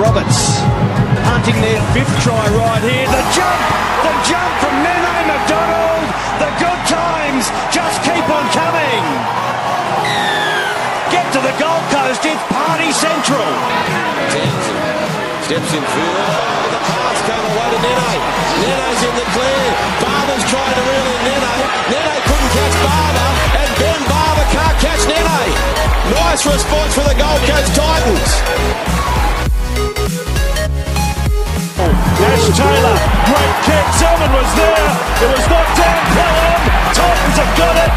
Roberts hunting their fifth try right here. The jump, the jump from Nene MacDonald. The good times just keep on coming. Get to the Gold Coast, it's Party Central. Steps in field. The pass came away to Nene. Nene's in the clear. Barber's trying to reel in Nene. Nene couldn't catch Barber. And Ben Barber can't catch Nene. Nice response for the Gold Coast Titans. Taylor, great kick. Selman was there. It was knocked down. Pelham. Titans have got it.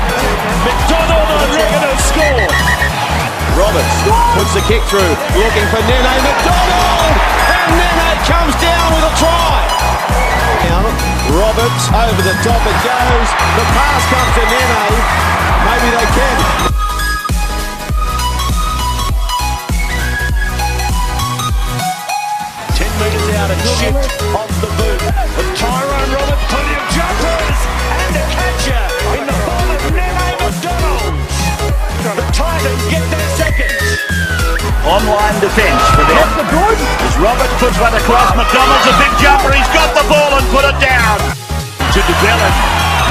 MacDonald, I reckon, has scored. Roberts puts the kick through, looking for Nene MacDonald, and Nene comes down with a try. Now, Roberts over the top it goes. The pass comes to Nene. Maybe they can. Online defence for them. As Roberts puts one across, MacDonald's a big jumper. He's got the ball and put it down. To DeBellin.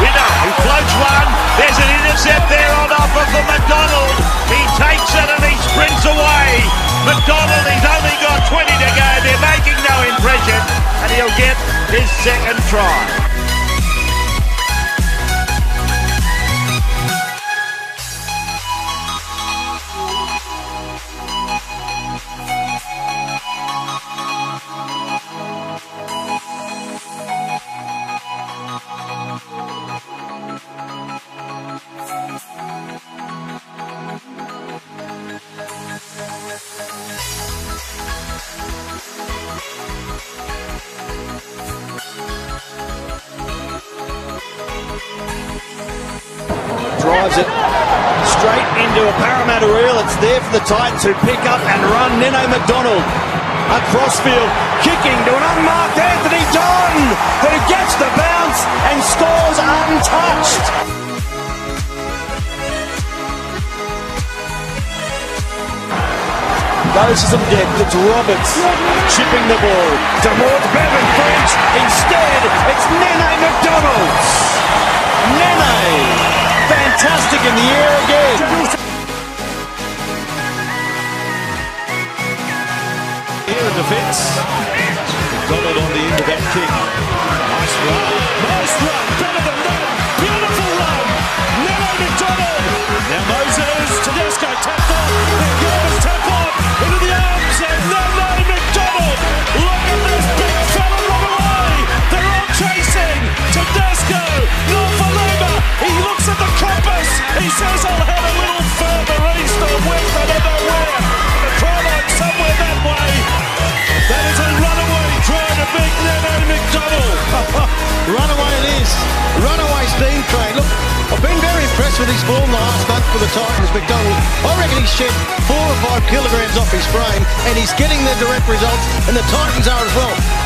Winner, he floats one. There's an intercept there on offer for MacDonald. He takes it and he sprints away. MacDonald, he's only got 20 to go. They're making no impression. And he'll get his second try. Drives it straight into a Parramatta reel. It's there for the Titans who pick up and run. Nene MacDonald across field, kicking to an unmarked Anthony Don, who gets the bounce and scores untouched. Goes to some depth. It's Roberts chipping the ball towards Bevan French. Instead, defence. MacDonald on the end of that kick. Nice run. With his form last month for the Titans, MacDonald. I reckon he's shed four or five kilograms off his frame and he's getting the direct results and the Titans are as well.